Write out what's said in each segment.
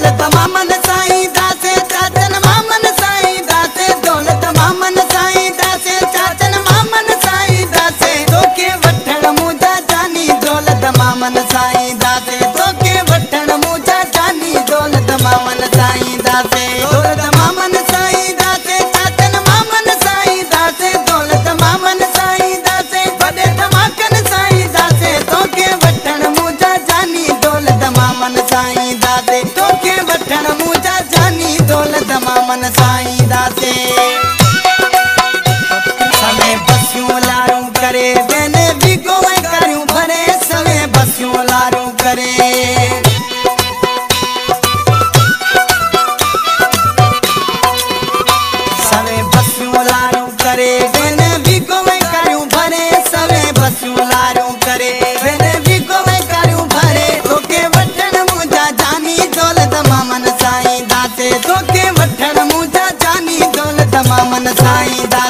le tomamos de के button मुझा जानी दौलत मामन सा な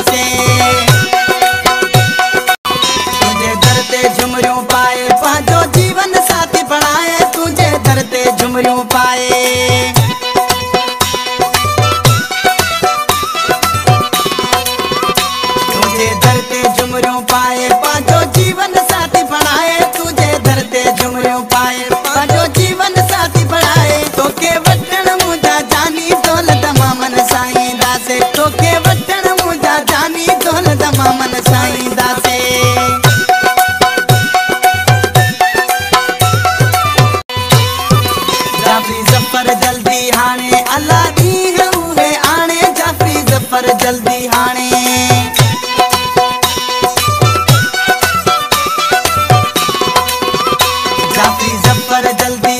ज़फ़र जल्दी हाणे। अला ॾींहं है आने जाफरी ज़फ़र जल्दी हाणे। जाफरी ज़फ़र जल्दी